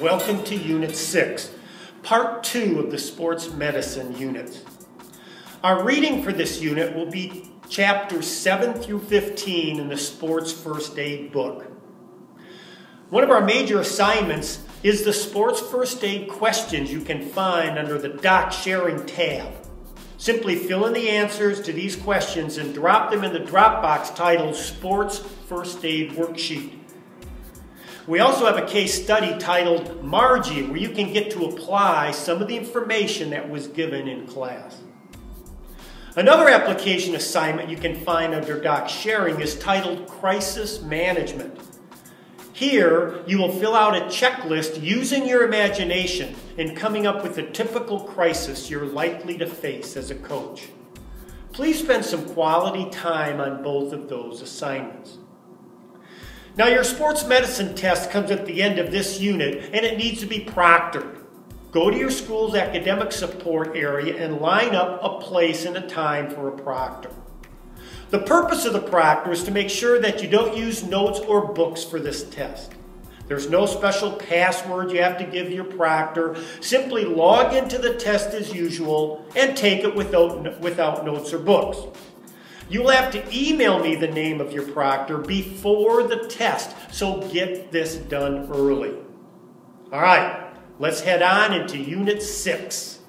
Welcome to Unit 6, Part 2 of the Sports Medicine unit. Our reading for this unit will be chapters 7 through 15 in the Sports First Aid book. One of our major assignments is the Sports First Aid questions you can find under the Doc Sharing tab. Simply fill in the answers to these questions and drop them in the Dropbox titled Sports First Aid Worksheet. We also have a case study titled Margie, where you can get to apply some of the information that was given in class. Another application assignment you can find under Doc Sharing is titled Crisis Management. Here, you will fill out a checklist using your imagination and coming up with a typical crisis you're likely to face as a coach. Please spend some quality time on both of those assignments. Now, your sports medicine test comes at the end of this unit and it needs to be proctored. Go to your school's academic support area and line up a place and a time for a proctor. The purpose of the proctor is to make sure that you don't use notes or books for this test. There's no special password you have to give your proctor. Simply log into the test as usual and take it without, without notes or books. You'll have to email me the name of your proctor before the test, so get this done early. All right, let's head on into Unit 6.